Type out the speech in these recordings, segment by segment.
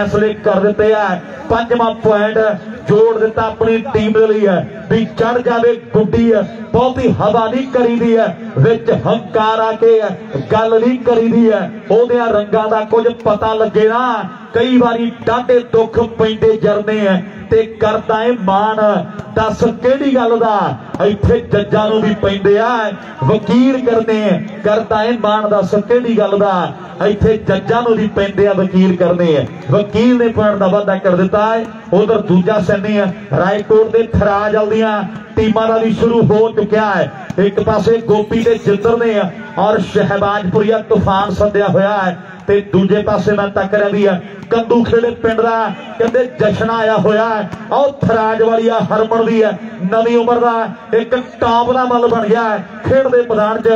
ਫੈਸਲੇ ਕਰ ਦਿੱਤੇ ਆ। ਪੰਜਵਾਂ ਪੁਆਇੰਟ ਜੋੜ ਦਿੱਤਾ ਆਪਣੀ ਟੀਮ ਦੇ ਲਈ ਹੈ। ਵੀ ਚੜ ਜਾਵੇ ਗੁੱਡੀ ਹੈ। ਬਹੁਤੀ ਹਵਾ ਨਹੀਂ ਕਰੀਦੀ ਹੈ। ਵਿੱਚ ਹੰਕਾਰ ਆ ਕੇ ਗੱਲ ਨਹੀਂ ਕਰੀਦੀ ਹੈ। ਉਹਦਿਆਂ ਰੰਗਾਂ ਦਾ ਕੁਝ ਪਤਾ ਲੱਗੇ ਨਾ। ਕਈ ਵਾਰੀ ਡਾਢੇ ਦੁੱਖ ਪੈਂਦੇ ਜਰਨੇ ਆ ਤੇ ਕਰਦਾ ਏ ਮਾਣ। ਦੱਸ ਕਿਹੜੀ ਗੱਲ ਦਾ? ਇੱਥੇ ਜੱਜਾਂ ਨੂੰ ਵੀ ਪੈਂਦੇ ਆ। ਵਕੀਲ ਕਰਨੇ ਕਰਦਾ ਏ ਮਾਣ। ਦੱਸ ਕਿਹੜੀ ਗੱਲ ਦਾ? ਇੱਥੇ ਜੱਜਾਂ ਨੂੰ ਵੀ ਪੈਂਦੇ ਆ ਵਕੀਲ ਕਰਨੇ ਆ। ਵਕੀਲ ਨੇ ਪੁਆਇੰਟ ਦਾ ਵਾਅਦਾ ਕਰ ਦਿੱਤਾ ਹੈ। ਉਧਰ ਦੂਜਾ ਸੈਨੀ ਹੈ ਰਾਏਕੋਟ ਦੇ ਥਰਾਜ ਆਉਂਦੀਆਂ ਟੀਮਾਂ ਦਾ ਵੀ ਸ਼ੁਰੂ ਹੋ ਚੁੱਕਿਆ ਹੈ। ਇੱਕ ਪਾਸੇ ਗੋਪੀ ਤੇ ਜਿੰਦਰ ਨੇ ਔਰ ਸ਼ਹਿਬਾਜ਼ਪੁਰੀਆ ਤੂਫਾਨ ਸੱਦਿਆ ਹੋਇਆ ਹੈ। ਤੇ ਦੂਜੇ ਪਾਸੇ ਮੈਂ ਤੱਕ ਰਹੀ ਆ। ਕੰਦੂ ਖੇੜੇ ਪਿੰਡ ਦਾ ਕਹਿੰਦੇ ਜਸ਼ਨ ਆਇਆ ਹੋਇਆ ਹੈ। ਥਰਾਜ ਵਾਲੀ ਆ, ਹਰਮਨ ਦੀ ਹੈ। ਨਵੀਂ ਉਮਰ ਦਾ ਇੱਕ ਟਾਪ ਦਾ ਮੱਲ ਬਣ ਗਿਆ ਖੇਡ ਦੇ ਮੈਦਾਨ 'ਚ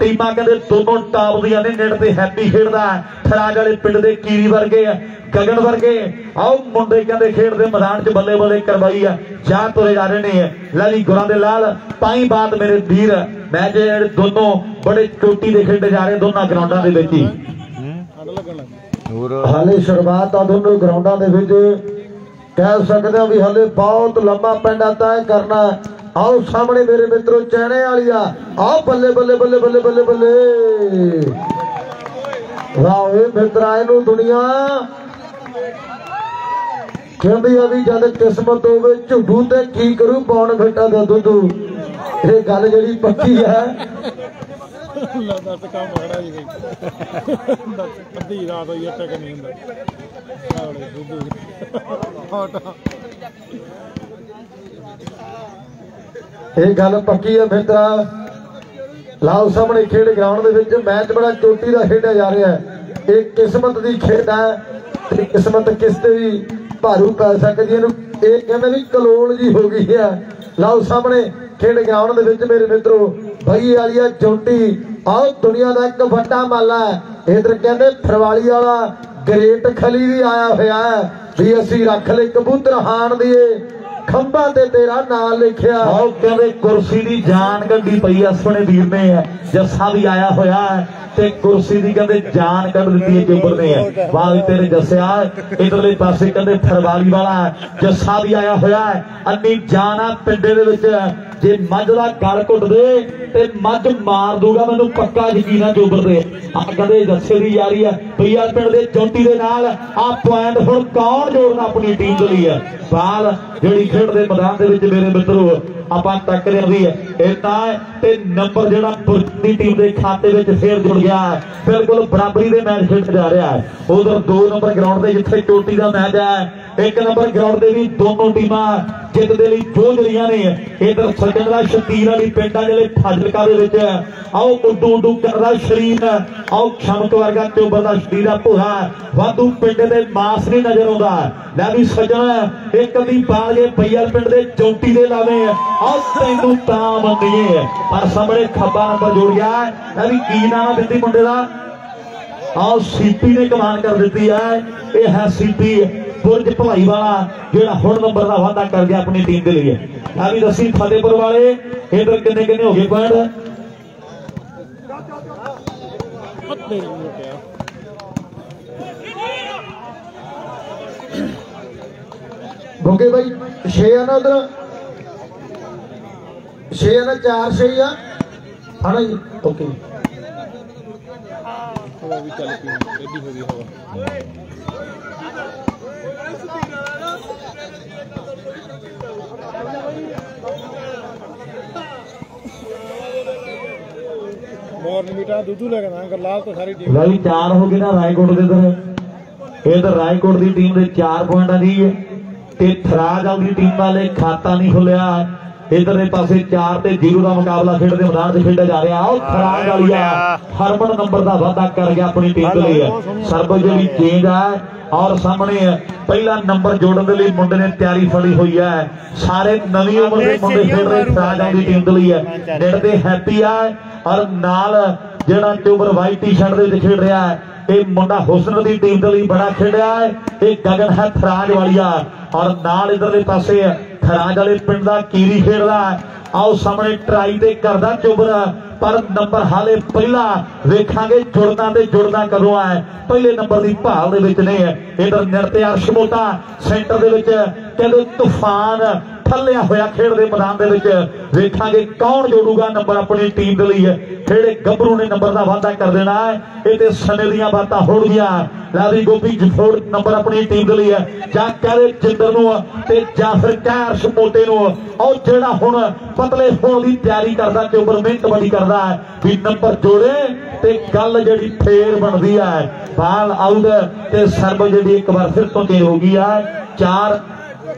ਟੀਮਾਂ ਕਹਿੰਦੇ ਦੋਨੋਂ ਟਾਪ ਦੀਆਂ ਨੇ, ਨੇੜ ਤੇ ਹੈਪੀ ਖੇਡਦਾ ਥਰਾਜ ਵਾਲੇ ਪਿੰਡ ਦੇ ਕੀਰੀ ਵਰਗੇ ਆ, ਗਗਨ ਵਰਗੇ ਆਓ ਮੁੰਡੇ ਕਹਿੰਦੇ ਖੇਡ ਦੇ ਮੈਦਾਨ 'ਚ ਬੱਲੇ ਬੱਲੇ ਕਰਵਾਈ ਆ। ਚਾਹ ਤੁਰੇ ਜਾ ਰਹੇ ਨੇ ਲੈ ਜੀ ਗੁਰਾਂ ਦੇ ਲਾਲ। ਪਾਈ ਬਾਤ ਮੇਰੇ ਵੀਰ, ਮੈਂ ਜਿਹੜੇ ਦੋਨੋਂ ਬੜੇ ਚੋਟੀ ਦੇ ਖੇਡੇ ਜਾ ਰਹੇ, ਦੋਨਾਂ ਗਰਾਊਂਡਾਂ ਦੇ ਵਿੱਚ ਹੀ। ਹਾਲੇ ਸ਼ੁਰੂਆਤ ਆ ਦੋਨੋਂ ਗਰਾਊਂਡਾਂ ਦੇ ਵਿੱਚ। ਕਹਿ ਸਕਦੇ ਹਾਂ ਵੀ ਹਾਲੇ ਬਹੁਤ ਲੰਮਾ ਪੈਂਡਾ ਤੈਅ ਕਰਨਾ ਆਓ ਸਾਹਮਣੇ ਮੇਰੇ ਮਿੱਤਰੋ, ਚੈਣੇ ਵਾਲੀ ਆ। ਆਓ ਬੱਲੇ ਬੱਲੇ ਬੱਲੇ ਬੱਲੇ ਬੱਲੇ ਬੱਲੇ। ਵਾਹ ਏ ਮਿੱਤਰਾ ਇਹਨੂੰ ਦੁਨੀਆ। ਕਹਿੰਦੀ ਆ ਵੀ ਜਦ ਕਿਸਮਤ ਹੋਵੇ, ਝੁੱਡੂ ਤੇ ਕੀ ਕਰੂ, ਪੌਣ ਘਟਾ ਦਾ ਦੁੱਧੂ। ਇਹ ਗੱਲ ਜਿਹੜੀ ਪੱਕੀ ਹੈ। ਦੱਸ ਕੰਮ ਖੜਾ ਜੀ ਅੱਧੀ ਰਾਤ ਹੋਈ ਅੱਟੇ ਕਿ ਨਹੀਂ ਹੁੰਦਾ। ਸਾਲੇ ਦੁੱਧੂ ਫੋਟੋ। ਇਹ ਗੱਲ ਪੱਕੀ ਹੈ ਮਿੱਤਰਾ ਲਾਓ ਸਾਹਮਣੇ ਖੇਡ ਗਰਾਊਂਡ ਦੇ ਵਿੱਚ, ਮੈਚ ਬੜਾ ਚੋਟੀ ਦਾ ਖੇਡਿਆ ਜਾ ਰਿਹਾ ਹੈ। ਇਹ ਕਿਸਮਤ ਦੀ ਖੇਡ ਹੈ ਤੇ ਕਿਸਮਤ ਕਿਸ ਤੇ ਵੀ ਭਾਰੂ ਪੈ ਸਕਦੀ ਇਹਨੂੰ। ਇਹ ਕਹਿੰਦੇ ਵੀ ਕਲੋਲ ਜੀ ਹੋ ਗਈ ਹੈ ਲਾਓ ਸਾਹਮਣੇ। ਖੇਡ ਗਰਾਊਂਡ ਦੇ ਵਿੱਚ ਮੇਰੇ ਮਿੱਤਰੋ। ਭਈ ਆ ਚੋਟੀ ਆਓ ਦੁਨੀਆ ਦਾ ਇੱਕ ਵੱਡਾ ਮਾਲਾ ਹੈ। ਇਧਰ ਕਹਿੰਦੇ ਫਰਵਾਲੀ ਵਾਲਾ ਗ੍ਰੇਟ ਖਲੀ ਵੀ ਆਇਆ ਹੋਇਆ ਵੀ ਅਸੀਂ ਰੱਖ ਲਈ ਕਬੂਤਰ ਹਾਣ ਦੀਏ। ਖੰਭਾਂ ਤੇ ਤੇਰਾ ਨਾਮ ਲਿਖਿਆ। ਆਓ ਕਹਿੰਦੇ ਕੁਰਸੀ ਦੀ ਜਾਨ ਕੱਢੀ ਪਈ ਆ ਸੋਹਣੇ ਵੀਰ ਨੇ ਜੱਸਾ ਵੀ ਆਇਆ ਹੋਇਆ ਤੇ ਕੁਰਸੀ ਦੀ ਕਹਿੰਦੇ ਜਾਨ ਕੱਢ ਦਿੱਤੀ ਹੈ, ਜੁਬਰ ਨੇ ਵਾਹ ਤੇਰੇ ਜੱਸਿਆ, ਇਧਰਲੇ ਪਾਸੇ ਕਹਿੰਦੇ ਫਰਵਾਲੀ ਵਾਲਾ ਜੱਸਾ ਵੀ ਆਇਆ ਹੋਇਆ ਅੰਨੀ ਜਾਨ ਆ ਪਿੰਡੇ ਦੇ ਵਿੱਚ। ਜੇ ਮੱਝ ਦਾ ਗਲ ਘੁੱਟ ਦੇ ਤੇ ਮੱਝ ਮਾਰ ਦੂਗਾ, ਮੈਨੂੰ ਪੱਕਾ ਯਕੀਨ ਆ ਜੋਬਰ ਦੇ ਆ ਕਹਿੰਦੇ ਜੱਸੇ ਦੀ ਯਾਰੀ ਆ। ਪਈਆ ਪਿੰਡ ਦੇ ਚੌਂਟੀ ਦੇ ਨਾਲ ਆ ਪੁਆਇੰਟ ਹੁਣ ਕੌਣ ਜੋੜਨਾ ਆਪਣੀ ਟੀਮ ਦੇ ਲਈ ਹੈ ਬਾਲ ਜਿਹੜੀ ਖੇਡ ਦੇ ਮੈਦਾਨ ਦੇ ਵਿੱਚ ਮੇਰੇ ਮਿੱਤਰੋ, ਆਪਾਂ ਟੱਕ ਰਹੀ ਹੈ ਇਹ ਤਾਂ ਤੇ ਨੰਬਰ ਜਿਹੜਾ ਪੁਰਤੀ ਟੀਮ ਦੇ ਖਾਤੇ ਵਿੱਚ ਫੇਰ ਜੁੜ ਗਿਆ ਹੈ। ਬਿਲਕੁਲ ਬਰਾਬਰੀ ਦੇ ਮੈਚ ਖੇਡ ਜਾ ਰਿਹਾ ਹੈ। ਉਧਰ 2 ਨੰਬਰ ਗਰਾਊਂਡ ਦੇ ਜਿੱਥੇ ਚੋਟੀ ਦਾ ਮੈਚ ਹੈ। ਇੱਕ ਨੰਬਰ ਗਰਾਊਂਡ ਦੇ ਵੀ ਦੋਨੋਂ ਟੀਮਾਂ ਜਿੱਤ ਦੇ ਲਈ ਜੂਝ ਰਹੀਆਂ ਨੇ। ਇਧਰ ਸੱਜਣ ਦਾ ਸ਼ਤੀਰ ਵਾਲੀ ਪਿੰਡਾਂ ਜਿਹੜੇ ਫਾਜ਼ਿਲਕਾ ਦੇ ਵਿੱਚ। ਆਓ ਉੱਡੂ ਉੱਡੂ ਕਰਦਾ ਸ਼ਰੀਰ। ਆਓ ਖਮਕ ਵਰਗਾ ਚੋਬਰ ਦਾ ਸ਼ਤੀਰਾ ਭੋਰਾ। ਵਾਧੂ ਪਿੰਡ ਦੇ ਮਾਸ ਨਹੀਂ ਨਜ਼ਰ ਆਉਂਦਾ। ਲੈ ਵੀ ਸੱਜਣ, ਇੱਕ ਦੀ ਬਾਲ ਜੇ ਪਈਆ ਪਿੰਡ ਦੇ ਚੌਂਟੀ ਦੇ ਲਾਵੇ। ਆਓ ਤੈਨੂੰ ਤਾਂ ਮੰਨੀਏ। ਪਰ ਸਾਹਮਣੇ ਖੱਬਾ ਨੰਬਰ ਜੁੜ ਗਿਆ ਇਹ ਵੀ ਕੀ ਨਾਮ ਆ ਬਿੱਤੀ ਮੁੰਡੇ ਦਾ? ਆਓ ਸੀਪੀ ਨੇ ਕਮਾਨ ਕਰ ਦਿੱਤੀ ਹੈ ਇਹ ਹੈ ਸੀਪੀ। ਬੁਰਜ ਭਲਾਈ ਵਾਲਾ ਜਿਹੜਾ ਹੁਣ ਨੰਬਰ ਦਾ ਵਾਅਦਾ ਕਰ ਗਿਆ ਆਪਣੀ ਟੀਮ ਦੇ ਲਈ। ਆ ਵੀ ਦੱਸੀ ਫਤਿਹਪੁਰ ਵਾਲੇ ਇਧਰ ਕਿੰਨੇ ਕਿੰਨੇ ਹੋ ਗਏ ਪੁਆਇੰਟ? ਗੋਗੇ ਬਾਈ 6 ਆ ਨਾ ਉਧਰ। 6 ਆ ਨਾ 4 6 ਆ। ਹਣਾ ਜੀ? ਓਕੇ। ਹਵਾ ਵੀ ਚੱਲ ਪਈ ਐਡੀ ਹੋ ਗਈ ਹਵਾ ਮੋਰਨ ਮੀਟਾ, ਦੁੱਧੂ ਲੈ ਕੇ ਗਰਲਾਲ ਤੋਂ ਸਾਰੀ ਟੀਮ ਲਈ ਚਾਰ ਹੋ ਗਏ ਨਾ ਰਾਏਕੋਟ ਦੇ ਇਧਰ। ਇਧਰ ਰਾਏਕੋਟ ਦੀ ਟੀਮ ਦੇ 4 ਪੁਆਇੰਟਾਂ ਦੀ ਹੈ ਤੇ ਥਰਾਜ ਵਾਲੀ ਟੀਮ ਵਾਲੇ ਖਾਤਾ ਨਹੀਂ ਖੁੱਲਿਆ। ਇਧਰਲੇ ਪਾਸੇ 4 ਤੇ 0 ਦਾ ਮੁਕਾਬਲਾ ਖੇਡਦੇ ਮੈਦਾਨ 'ਚ ਖੇਡਿਆ ਜਾ ਰਿਹਾ। ਉਹ ਥਰਾਜ ਵਾਲੀ ਆ। ਹਰਮਨ ਨੰਬਰ ਦਾ ਵਾਅਦਾ ਕਰ ਗਿਆ ਆਪਣੀ ਟੀਮ ਦੇ ਲਈ। ਸਰਬਜ ਜਿਹੜੀ ਚੇਂਜ ਆ ਔਰ ਸਾਹਮਣੇ ਪਹਿਲਾ ਨੰਬਰ ਜੋੜਨ ਦੇ ਲਈ ਮੁੰਡੇ ਨੇ ਤਿਆਰੀ ਫੜੀ ਹੋਈ ਹੈ ਸਾਰੇ ਨਵੀਂ ਉਮਰ ਦੇ ਮੁੰਡੇ ਖੇਡ ਰਹੇ ਥਰਾਜ ਵਾਲੀ ਟੀਮ ਦੇ ਲਈ ਹੈ ਨੇੜੇ ਹੈਪੀ ਆ ਔਰ ਨਾਲ ਜਿਹੜਾ ਟਿਊਬਰ ਵਾਈਟ ਟੀ-ਸ਼ਰਟ ਦੇ ਵਿੱਚ ਖੇਡ ਰਿਹਾ ਹੈ ਇਹ ਮੁੰਡਾ ਹੁਸਨ ਦੀ ਟੀਮ ਦੇ ਲਈ ਬੜਾ ਖੇਡਿਆ ਹੈ। ਇਹ ਗਗਨ ਹੈ ਥਰਾਜ ਵਾਲੀਆ ਔਰ ਨਾਲ ਇਧਰਲੇ ਪਾਸੇ ਥਰਾਜ ਵਾਲੇ ਪਿੰਡ ਦਾ ਕੀਰੀ ਖੇਡਦਾ ਆਓ ਸਾਹਮਣੇ ਟਰਾਈ ਤੇ ਕਰਦਾ ਚੁਬਰ ਪਰ ਨੰਬਰ ਹਾਲੇ ਪਹਿਲਾ ਵੇਖਾਂਗੇ, ਜੁੜਨਾ ਤੇ ਜੁੜਨਾ ਕਦੋਂ ਆ ਪਹਿਲੇ ਨੰਬਰ ਦੀ ਭਾਲ ਦੇ ਵਿੱਚ ਨਹੀਂ ਹੈ ਇਧਰ ਨਿਰਤੇ ਅਰਸ਼ ਮੋਟਾ ਸੈਂਟਰ ਦੇ ਵਿੱਚ ਕਹਿੰਦੇ ਤੂਫਾਨ ਥੱਲਿਆ ਹੋਇਆ ਖੇਡ ਦੇ ਮੈਦਾਨ ਦੇ ਵਿੱਚ। ਵੇਖਾਂਗੇ ਕੌਣ ਜੋੜੂਗਾ ਨੰਬਰ ਆਪਣੀ ਟੀਮ ਦੇ ਲਈ। ਕਿਹੜੇ ਗੱਭਰੂ ਨੇ ਨੰਬਰ ਦਾ ਵਾਅਦਾ ਕਰ ਦੇਣਾ ਹੈ। ਇਹ ਤੇ ਸਨੇ ਦੀਆਂ ਬਾਤਾਂ ਹੋਣਗੀਆਂ ਲਾਦੀ ਗੋਪੀ ਜਫੋੜ ਨੰਬਰ ਆਪਣੀ ਟੀਮ ਦੇ ਲਈ ਹੈ। ਜਾਂ ਕਹਦੇ ਜਿੰਦਰ ਨੂੰ ਤੇ ਜਾਂ ਫਿਰ ਕੈਰਸ਼ ਮੋਟੇ ਨੂੰ। ਉਹ ਜਿਹੜਾ ਹੁਣ ਪਤਲੇ ਹੋਣ ਦੀ ਤਿਆਰੀ ਕਰਦਾ ਤੇ ਉੱਪਰ ਮਿਹਨਤ ਬੜੀ ਕਰਦਾ ਹੈ, ਵੀ ਨੰਬਰ ਜੋੜੇ ਤੇ ਗੱਲ ਜਿਹੜੀ ਫੇਰ ਬਣਦੀ ਹੈ। ਬਾਲ ਆਊਟ ਤੇ ਸਰਬ ਜਿਹੜੀ ਇੱਕ ਵਾਰ ਫਿਰ ਤੋਂ ਚੇਂਜ ਹੋ ਗਈ ਹੈ। ਚਾਰ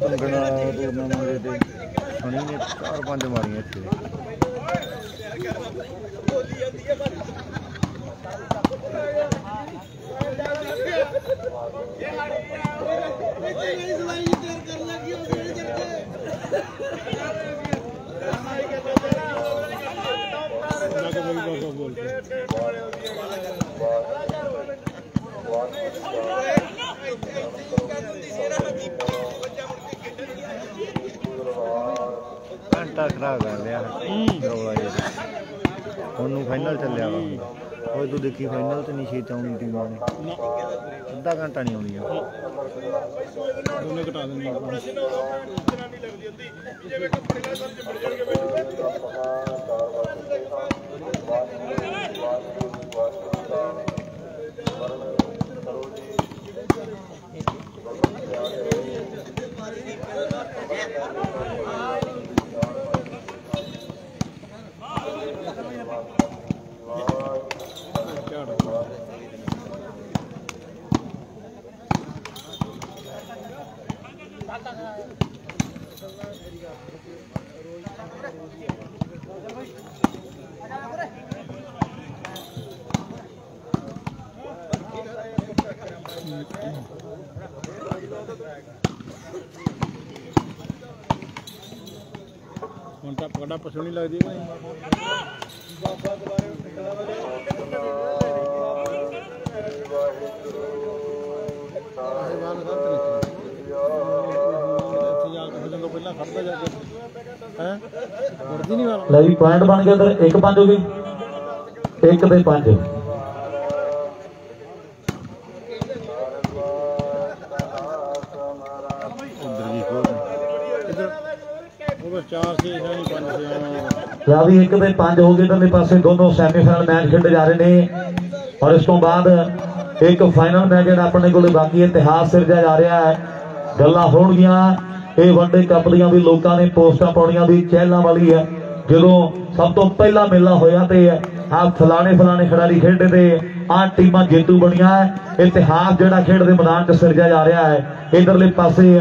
ਭੰਗਣਾ ਟੂਰਨਾਮੈਂਟ ਦੇ ਸਣੀ ਨੇ ਚਾਰ ਪੰਜ ਮਾਰੀਆਂ ਇੱਥੇ ਨਾ ਕਿ ਬਈ ਬਾਬਾ ਬੋਲ ਘੰਟਾ ਖੜਾ ਕਰ ਲਿਆ। ਰੌਲਾ ਜਿਹਾ ਉਹਨੂੰ ਫਾਈਨਲ ਚੱਲਿਆ ਵਾ। ਉਹ ਤੂੰ ਦੇਖੀ ਫਾਈਨਲ ਤੇ ਨਹੀਂ ਛੇਤ ਆਉਣੀ ਟੀਮਾਂ ਨੇ ਅੱਧਾ ਘੰਟਾ ਨਹੀਂ ਆਉਣੀ ਆ। ਦੋਨੇ ਘਟਾ ਦਿੰਦੇ ਆਪਾਂ ਝਾੜ ਹੁਣ ਤਾਂ ਪਕੜਾ ਪਸੂ ਨਹੀਂ ਲੱਗਦੀ। ਲੈ ਵੀ ਪੁਆਇੰਟ ਬਣ ਗਿਆ ਇਧਰ 1 5 ਹੋ ਗਈ। 1 ਤੇ 5 ਉਧਰ ਵੀ ਖੋਲ ਇੱਧਰ ਉਹ ਬਸ ਚਾਰ ਸੀ ਇਹਨਾਂ ਨਹੀਂ ਪੰਜ ਸੀ ਆਹ। ਵੀ 1 ਤੇ 5 ਹੋ ਗਏ ਇਧਰਲੇ ਪਾਸੇ, ਦੋਨੋਂ ਸੈਮੀਫਾਈਨਲ ਮੈਚ ਖੇਡੇ ਜਾ ਰਹੇ ਨੇ। ਔਰ ਇਸ ਤੋਂ ਬਾਅਦ ਇੱਕ ਫਾਈਨਲ ਮੈਚ ਜਿਹੜਾ ਆਪਣੇ ਕੋਲ ਬਾਕੀ ਇਤਿਹਾਸ ਸਿਰਜਿਆ ਜਾ ਰਿਹਾ ਹੈ। ਗੱਲਾਂ ਹੋਣਗੀਆਂ। ਇਹ ਵਨਡੇ ਕੱਪ ਦੀਆਂ ਵੀ ਲੋਕਾਂ ਨੇ ਪੋਸਟਾਂ ਪਾਉਣੀਆਂ ਵੀ, ਚਹਿਲਾਂ ਵਾਲੀ ਹੈ। ਜਦੋਂ ਸਭ ਤੋਂ ਪਹਿਲਾ ਮੇਲਾ ਹੋਇਆ ਤੇ ਆ ਫਲਾਣੇ ਫਲਾਣੇ ਖਿਡਾਰੀ ਖੇਡਦੇ ਤੇ ਆ ਟੀਮਾਂ ਜੇਤੂ ਬਣੀਆਂ। ਇਤਿਹਾਸ ਜਿਹੜਾ ਖੇਡ ਦੇ ਮੈਦਾਨ 'ਚ ਸਿਰਜਿਆ ਜਾ ਰਿਹਾ ਹੈ। ਇਧਰਲੇ ਪਾਸੇ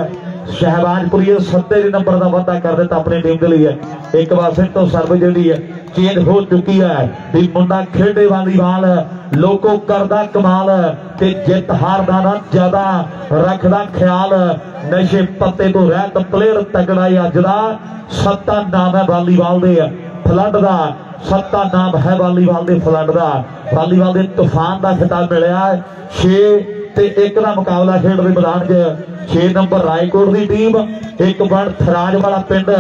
ਸ਼ਹਿਬਾਜ਼ਪੁਰੀ ਸੱਤੇ ਨੰਬਰ ਦਾ ਵਾਅਦਾ ਕਰ ਦਿੱਤਾ ਆਪਣੀ ਟੀਮ ਦੇ ਲਈ ਹੈ। ਇੱਕ ਵਾਰ ਫਿਰ ਤੋਂ ਸਰਵ ਜਿਹੜੀ ਹੈ ਚੇਂਜ ਹੋ ਚੁੱਕੀ ਹੈ। ਵੀ ਮੁੰਡਾ ਖੇਡੇ ਵਾਲੀਬਾਲ ਲੋਕੋ ਕਰਦਾ ਕਮਾਲ ਤੇ ਜਿੱਤ ਹਾਰ ਦਾ ਨਾ ਜ਼ਿਆਦਾ ਰੱਖਦਾ ਖਿਆਲ। ਨਸ਼ੇ ਪੱਤੇ ਤੋਂ ਰਹਿਤ ਪਲੇਅਰ ਤਗੜਾ ਹੀ ਅੱਜ ਦਾ ਸੱਤਾ ਨਾਮ ਹੈ ਵਾਲੀਬਾਲ ਦੇ। ਫਲੱਡ ਦਾ ਸੱਤਾ ਨਾਮ ਹੈ ਵਾਲੀਬਾਲ ਦੇ ਫਲੱਡ ਦਾ। ਵਾਲੀਬਾਲ ਦੇ ਤੂਫਾਨ ਦਾ ਖਿਤਾਬ ਮਿਲਿਆ। 6 ਤੇ ਇੱਕ ਦਾ ਮੁਕਾਬਲਾ ਖੇਡ ਦੇ ਮੈਦਾਨ 'ਚ 6 ਨੰਬਰ ਰਾਏਕੋਟ ਦੀ ਟੀਮ, ਇੱਕ ਬਣ ਥਰਾਜ ਵਾਲਾ ਪਿੰਡ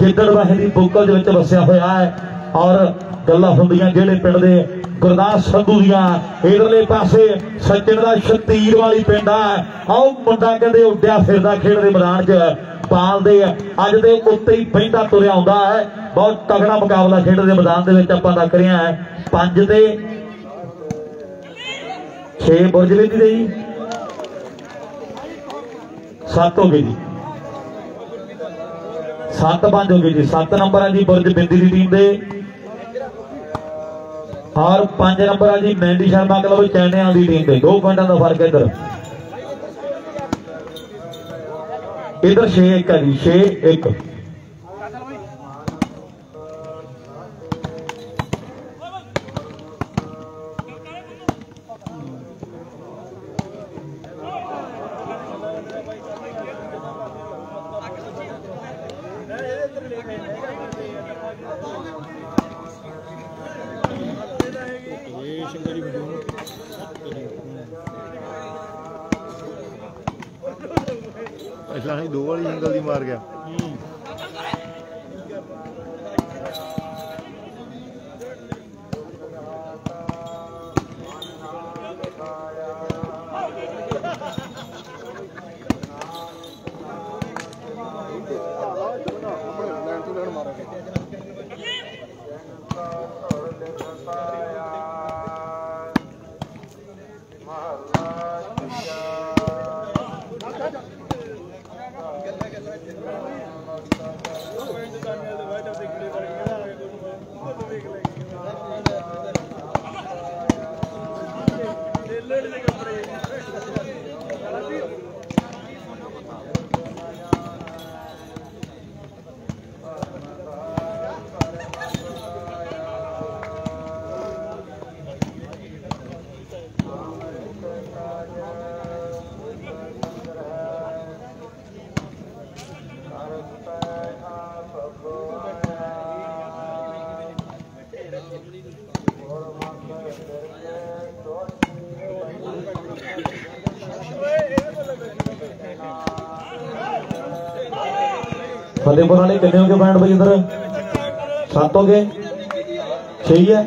ਗਿੱਦੜਵਾਹੇ ਦੀ ਬੁੱਕਲ ਦੇ ਵਿੱਚ ਵਸਿਆ ਹੋਇਆ ਹੈ। ਔਰ ਗੱਲਾਂ ਹੁੰਦੀਆਂ ਜਿਹੜੇ ਪਿੰਡ ਦੇ ਗੁਰਦਾਸ ਸੰਧੂ ਦੀਆਂ, ਇਧਰਲੇ ਪਾਸੇ ਸੱਜਣ ਦਾ ਸ਼ਤੀਰ ਵਾਲੀ ਪਿੰਡ ਆ। ਆਓ ਮੁੰਡਾ ਕਹਿੰਦੇ ਉੱਡਿਆ ਫਿਰਦਾ ਖੇਡ ਦੇ ਮੈਦਾਨ 'ਚ। ਪਾਲਦੇ ਆ ਅੱਜ ਦੇ ਉੱਤੇ ਹੀ ਬਹਿੰਦਾ ਤੁਰਿਆ ਆਉਂਦਾ ਹੈ। ਬਹੁਤ ਤਗੜਾ ਮੁਕਾਬਲਾ ਖੇਡ ਦੇ ਮੈਦਾਨ ਦੇ ਵਿੱਚ ਆਪਾਂ ਲੱਗ ਰਿਹਾ ਹੈ। ਪੰਜ ਤੇ 6 ਬੁਰਜ ਵਿੱਚ ਦੇ 7 ਹੋ ਗਈ ਜੀ। 7 5 ਹੋ ਗਈ ਜੀ। 7 ਨੰਬਰ ਆ ਜੀ ਬੁਰਜ ਬਿੰਦੀ ਦੀ ਟੀਮ ਦੇ। ਔਰ 5 ਨੰਬਰ ਆ ਜੀ ਮੈਂਡੀ ਸ਼ਰਮਾ ਕਲੱਬ ਚੈਨਿਆਂ ਦੀ ਟੀਮ ਦੇ। ਦੋ ਪੁਆਇੰਟਾਂ ਦਾ ਫ਼ਰਕ ਹੈ ਇੱਧਰ। ਇਧਰ 6 1 ਹੈ ਜੀ। 6 1 ਇਹ ਸ਼ੰਕਰੀ ਵੀਡੀਓ ਪਹਿਲਾਂ ਹੀ ਦੋ ਵਾਲੀ ਜੰਗਲ ਦੀ ਮਾਰ ਗਿਆ। ਹੂੰ ਫਤਿਹਪੁਰ ਕਿੰਨੇ ਹੋ ਗਏ ਬੈਂਡ ਬਈ ਇਧਰ? ਸੱਤ ਹੋ ਗਏ? 6 ਹੈ?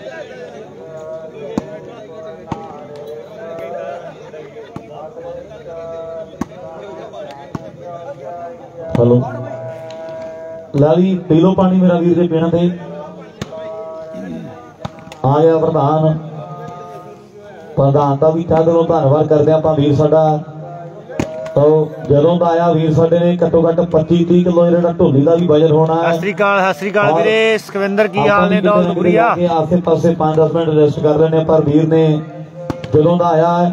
ਹਲੋ ਲਾਲੀ ਪੀ ਲਓ ਪਾਣੀ ਮੇਰਾ ਵੀਰ ਦੇ ਪੀਣ ਤੇ। ਆ ਗਿਆ ਪ੍ਰਧਾਨ। ਪ੍ਰਧਾਨ ਦਾ ਵੀ ਤਾਂ ਦਿਲੋਂ ਧੰਨਵਾਦ ਕਰਦੇ ਆਪਾਂ ਵੀਰ ਸਾਡਾ। ਤੋ ਜਦੋਂ ਦਾ ਆਇਆ ਵੀਰ ਸਾਡੇ ਨੇ ਘੱਟੋ ਘੱਟ 25 30 ਕਿਲੋ ਜਿਹੜਾ ਢੋਲੀ ਦਾ ਵੀ ਵਜਨ ਹੋਣਾ ਹੈ। ਸਤਿ ਸ੍ਰੀ ਅਕਾਲ ਸਤਿ ਸ੍ਰੀ ਅਕਾਲ ਔਰ ਵੀਰੇ ਸੁਖਵਿੰਦਰ ਕੀ ਹਾਲ ਨੇ ਨਾ ਜਾ ਕੇ ਆਸੇ ਪਾਸੇ 5-10 ਮਿੰਟ ਰੈਸਟ ਕਰ ਲੈਣੇ ਪਰ ਵੀਰ ਨੇ ਜਦੋਂ ਦਾ ਆਇਆ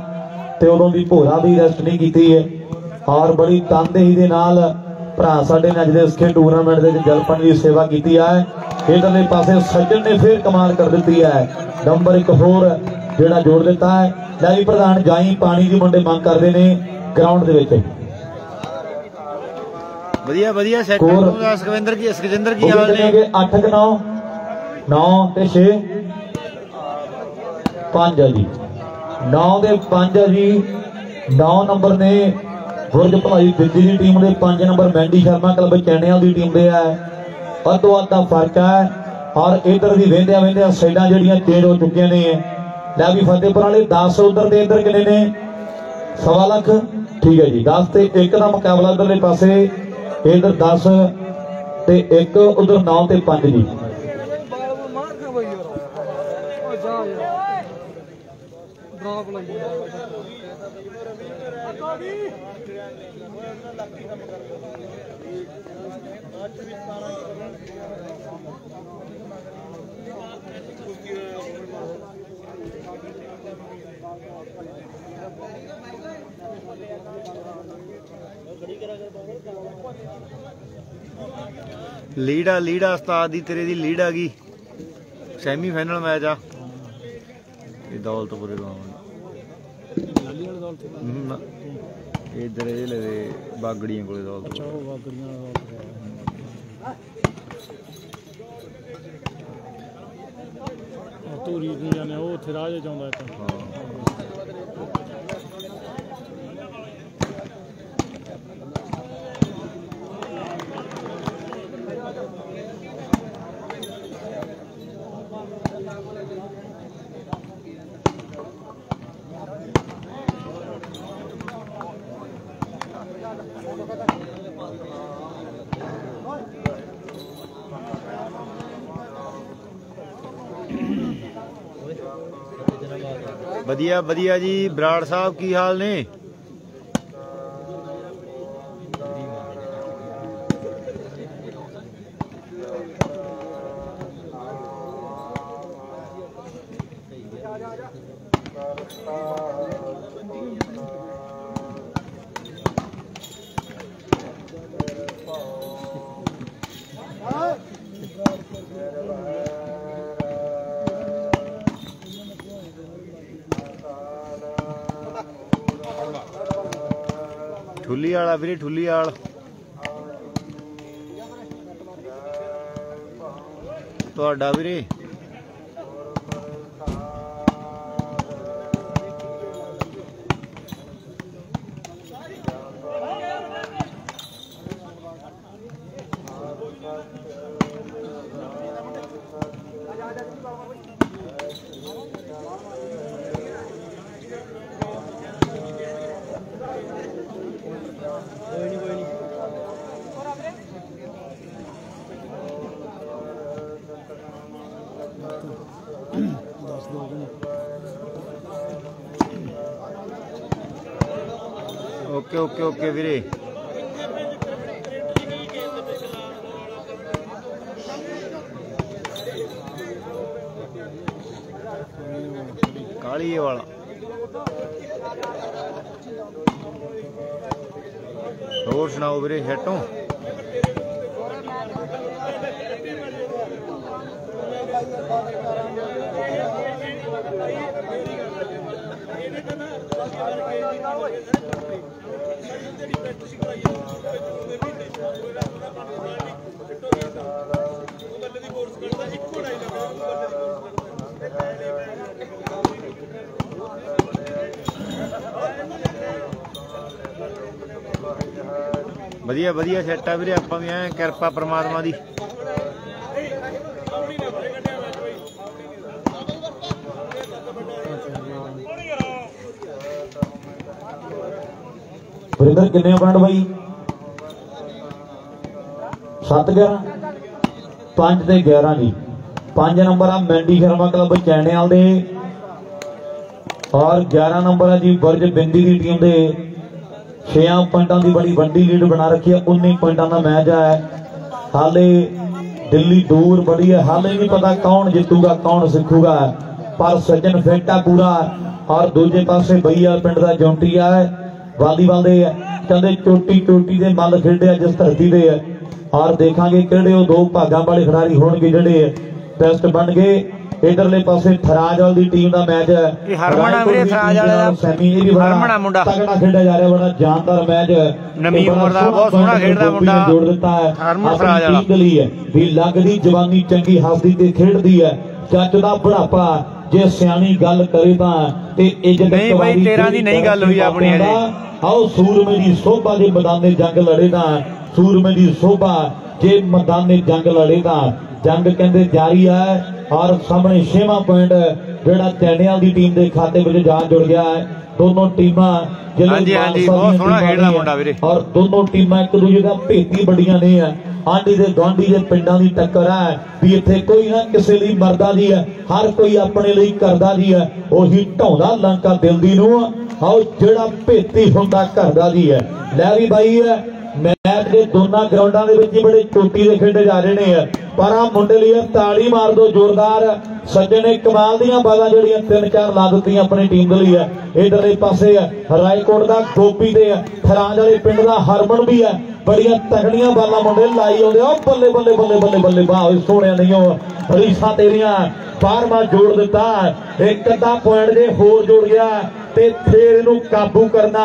ਤੇ ਉਦੋਂ ਦੀ ਭੋਰਾ ਵੀ ਰੈਸਟ ਨਹੀਂ ਕੀਤੀ ਹੈ। ਔਰ ਬੜੀ ਤਨਦੇਹੀ ਦੇ ਨਾਲ ਭਰਾ ਸਾਡੇ ਨੇ ਅੱਜ ਦੇ ਇਸਕੇ ਟੂਰਨਾਮੈਂਟ ਦੇ ਵਿੱਚ ਜਲਪਨ ਦੀ ਸੇਵਾ ਕੀਤੀ ਹੈ ਇਧਰਲੇ ਪਾਸੇ ਸੱਜਣ ਨੇ ਫੇਰ ਕਮਾਲ ਕਰ ਦਿੱਤੀ ਹੈ ਨੰਬਰ ਇੱਕ ਹੋਰ ਜਿਹੜਾ ਜੋੜ ਦਿੱਤਾ ਹੈ। ਲੈ ਵੀ ਪ੍ਰਧਾਨ ਜਾਈ ਪਾਣੀ ਦੀ ਮੁੰਡੇ ਮੰਗ ਕਰਦੇ ਨੇ ਗਰਾਊਂਡ ਦੇ ਵਿੱਚ। ਵਧੀਆ ਵਧੀਆ ਸੈਟ ਹੋਰ। ਸੁਖਵਿੰਦਰ ਕੀ ਸੁਖਜਿੰਦਰ ਉਹ ਹਾਲ ਨੇ? ਹੋ ਗਏ 8 ਕਿ 9 9 ਤੇ 6 5 ਆ ਜੀ। 9 ਦੇ 5 ਆ ਜੀ। 9 ਨੰਬਰ ਨੇ ਗੁਰਜ ਭਲਾਈ ਦਿੱਲੀ ਦੀ ਟੀਮ ਦੇ 5 ਨੰਬਰ ਮੈਂਡੀ ਸ਼ਰਮਾ ਕਲੱਬ ਚੈਣਿਆਂ ਦੀ ਟੀਮ ਦੇ ਆ। ਅੱਧੋ ਅੱਧ ਦਾ ਫ਼ਰਕ ਹੈ ਔਰ ਇਧਰ ਵੀ ਵੇਂਦਿਆਂ ਵੇਂਦਿਆਂ ਸਾਈਡਾਂ ਜਿਹੜੀਆਂ ਚੇਂਜ ਹੋ ਚੁੱਕੀਆਂ ਨੇ। ਲੈ ਵੀ ਫਤਿਹਪੁਰ ਵਾਲੇ 10 ਉਧਰ ਤੇ ਇਧਰ ਕਿੰਨੇ ਨੇ? ਸਵਾ ਲੱਖ। ਠੀਕ ਹੈ ਜੀ 10 ਤੇ 1 ਦਾ ਮੁਕਾਬਲਾ ਇਧਰਲੇ ਪਾਸੇ। ਇਧਰ 10 ਤੇ 1 ਉਧਰ 9 ਤੇ 5 ਜੀ। ਲੀਡ ਆ। ਲੀਡ ਆ ਉਸਤਾਦ ਦੀ ਤੇਰੇ ਦੀ ਲੀਡ ਆ ਗਈ ਸੈਮੀ ਫਾਈਨਲ ਮੈਚ ਆ। ਇਹ ਦੌਲਤਪੁਰੇ ਗਾਉਂ ਲਾਲੀ ਵਾਲੇ ਦੌਲਤ ਇੱਧਰ ਇਹ ਲਵੇ ਬਾਗੜੀਆਂ ਕੋਲੇ ਦੌਲਤ ਅੱਛਾ ਉਹ ਵਾਗੜੀਆਂ ਦਾ ਉਹ ਧੂਰੀ ਨੂੰ ਜਾਣੇ ਉਹ ਉੱਥੇ ਰਾਹ 'ਚ ਆਉਂਦਾ ਇੱਕ। ਵਧੀਆ ਵਧੀਆ ਜੀ। ਬਰਾੜ ਸਾਹਿਬ ਕੀ ਹਾਲ ਨੇ? ਠੁੱਲੀ ਵਾਲਾ ਵੀਰੇ ਠੁੱਲੀ ਵਾਲ। ਤੁਹਾਡਾ ਵੀਰੇ। ਓਕੇ ਓਕੇ ਓਕੇ ਵੀਰੇ। ਕਾਲੀਏ ਵਾਲਾ। ਹੋਰ ਸੁਣਾਓ ਵੀਰੇ ਹੈਟੋਂ ਵਧੀਆ ਵਧੀਆ ਸੈੱਟ ਆ ਵੀਰੇ ਆਪਾਂ ਵੀ ਐ ਕਿਰਪਾ ਪ੍ਰਮਾਤਮਾ ਦੀ। ਵਰਿੰਦਰ ਕਿੰਨੇ ਪੁਆਇੰਟ ਬਾਈ? 7 11 5 ਤੇ 11 ਜੀ। 5 ਨੰਬਰ ਆ ਮੈਂਡੀ ਸ਼ਰਮਾ ਕਲੱਬ ਚੈਣੇਵਾਲ ਦੇ। ਔਰ 11 ਨੰਬਰ ਆ ਜੀ ਬਰਜ ਬਿੰਦੀ ਦੀ ਟੀਮ ਦੇ। 6 ਪੁਆਇੰਟਾਂ ਦੀ ਬੜੀ ਵੱਡੀ ਲੀਡ ਬਣਾ ਰੱਖੀ ਹੈ 19 ਪੁਆਇੰਟਾਂ ਦਾ ਮੈਚ ਹੈ ਹਾਲੇ ਦਿੱਲੀ ਦੂਰ ਬੜੀ ਹੈ ਹਾਲੇ ਨਹੀਂ ਪਤਾ ਕੌਣ ਜਿੱਤੂਗਾ, ਕੌਣ ਸਿੱਖੂਗਾ। ਪਰ ਸੱਜਣ ਫੇਟਾ ਪੂਰਾ। ਔਰ ਦੂਜੇ ਪਾਸੇ ਬਈਆ ਪਿੰਡ ਦਾ ਜੌਂਟੀਆ ਆ। ਵਾਲੀਬਾਲ ਦੇ ਕਹਿੰਦੇ ਚੋਟੀ ਚੋਟੀ ਦੇ ਮੱਲ ਖੇਡਿਆ ਜਿਸ ਧਰਤੀ ਦੇ ਹੈ ਔਰ ਦੇਖਾਂਗੇ ਕਿਹੜੇ ਉਹ ਦੋ ਭਾਗਾਂ ਵਾਲੇ ਖਿਡਾਰੀ ਹੋਣਗੇ ਜਿਹੜੇ ਬੈਸਟ ਬਣ ਗਏ ਇਧਰਲੇ ਪਾਸੇ ਥਰਾਜਵਾਲ ਦੀ ਟੀਮ ਦਾ ਮੈਚ ਹੈ ਇਹ ਆ ਵੀਰੇ ਥਰਾਜ ਵਾਲੇ ਦਾ। ਸੈਮੀ ਇਹ ਵੀ ਆ ਮੁੰਡਾ। ਤਗੜਾ ਖੇਡਿਆ ਜਾ ਰਿਹਾ ਬੜਾ ਜਾਨਦਾਰ ਮੈਚ ਨਵੀਂ ਤੇ ਬੜਾ ਉਮਰ ਦਾ, ਬਹੁਤ ਸੋਹਣਾ ਖੇਡਦਾ ਮੁੰਡਾ। ਜੋੜ ਦਿੱਤਾ ਹੈ ਹਰਮਨ ਆਪਣੀ ਥਰਾਜ ਵਾਲਾ। ਟੀਮ ਲਈ ਹੈ ਵੀ ਲੱਗਦੀ ਜਵਾਨੀ ਚੰਗੀ ਹੱਸਦੀ ਤੇ ਖੇਡਦੀ ਹੈ ਜੱਜ ਦਾ ਬੁਢਾਪਾ ਜੇ ਸਿਆਣੀ ਗੱਲ ਕਰੇ ਤਾਂ ਤੇ ਇੱਜ਼ਤ ਨਹੀਂ ਬਾਈ, ਕਵਾਰੀ ਤੇਰਾਂ ਦੀ ਨਹੀਂ ਗੱਲ ਹੋਈ ਆਪਣੀ ਹਜੇ। ਆਓ ਸੂਰਮੇ ਦੀ ਸੋਭਾ ਦੇ ਮੈਦਾਨੇ ਜੰਗ ਲੜੇ ਤਾਂ ਸੂਰਮੇ ਦੀ ਸੋਭਾ ਜੇ ਮੈਦਾਨੇ ਜੰਗ ਲੜੇ ਤਾਂ। ਜੰਗ ਕਹਿੰਦੇ ਜਾਰੀ ਹੈ ਔਰ ਸਾਹਮਣੇ ਛੇਵਾਂ ਪੁਆਇੰਟ ਜਿਹੜਾ ਚੈਣਿਆਲ ਦੀ ਟੀਮ ਦੇ ਖਾਤੇ ਵਿੱਚ ਜਾ ਜੁੜ ਗਿਆ ਹੈ। ਦੋਨੋਂ ਟੀਮਾਂ ਜਿਹੜੇ ਹਾਂਜੀ, ਬਹੁਤ ਸੋਹਣਾ ਖੇਡਦਾ ਨੇ ਮੁੰਡਾ ਵੀਰੇ। ਔਰ ਦੋਨੋਂ ਟੀਮਾਂ ਇੱਕ ਦੂਜੇ ਦਾ ਭੇਤੀ ਬੜੀਆਂ ਨੇ। ਆ ਆਂਢੀ ਦੇ ਗਾਂਡੀ ਦੇ ਪਿੰਡਾਂ ਦੀ ਟੱਕਰ ਹੈ ਵੀ ਇੱਥੇ ਕੋਈ ਨਾ ਕਿਸੇ ਲਈ ਮਰਦਾ ਜੀ ਹੈ, ਹਰ ਕੋਈ ਆਪਣੇ ਲਈ ਕਰਦਾ ਜੀ ਹੈ, ਉਹੀ ਢਾਉਂਦਾ ਲੰਕਾ ਦਿਲ ਦੀ ਨੂੰ ਆਓ ਜਿਹੜਾ ਭੇਤੀ ਹੁੰਦਾ ਘਰ ਦਾ ਹੈ। ਲੈ ਵੀ ਬਾਈ ਹੈ, ਮੈਚ ਦੇ ਦੋਨਾਂ ਗਰਾਊਂਡਾਂ ਦੇ ਵਿੱਚ ਹੀ ਬੜੇ ਚੋਟੀ ਦੇ ਖੇਡੇ ਜਾ ਰਹੇ ਨੇ ਪਰ ਆ ਮੁੰਡੇ ਲਈ ਤਾਲੀ ਮਾਰ ਦੋ ਜ਼ੋਰਦਾਰ। ਸੱਜਣ ਨੇ ਕਮਾਲ ਦੀਆਂ ਬਾਲਾਂ ਜਿਹੜੀਆਂ ਤਿੰਨ ਚਾਰ ਲਾ ਦਿੱਤੀਆਂ ਆਪਣੀ ਟੀਮ ਦੇ ਲਈ ਹੈ। ਇਧਰਲੇ ਪਾਸੇ ਹੈ, ਰਾਏਕੋਟ ਦਾ ਗੋਪੀ ਦੇ ਹੈ, ਥਰਾਂਜ ਵਾਲੇ ਪਿੰਡ ਦਾ ਹਰਮਨ ਵੀ ਹੈ। ਬੜੀਆਂ ਤਗੜੀਆਂ ਬਾਲਾਂ ਮੁੰਡੇ ਲਾਈ ਆਉਂਦੇ ਆ। ਬੱਲੇ ਬੱਲੇ ਬੱਲੇ ਬੱਲੇ ਬੱਲੇ ਵਾਹ ਸੋਹਣਿਆ ਨਹੀਂ ਉਹ ਰੀਸਾਂ ਤੇਰੀਆਂ। ਬਾਰਮਾ ਜੋੜ ਦਿੱਤਾ। ਇੱਕ ਅੱਧਾ ਪੁਆਇੰਟ ਜੇ ਹੋਰ ਜੋੜ ਗਿਆ ਤੇ ਫੇਰ ਇਹਨੂੰ ਕਾਬੂ ਕਰਨਾ